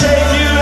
take you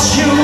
you